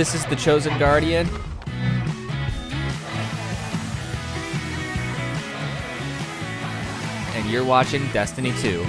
This is the Chosen Guardian. And you're watching Destiny 2.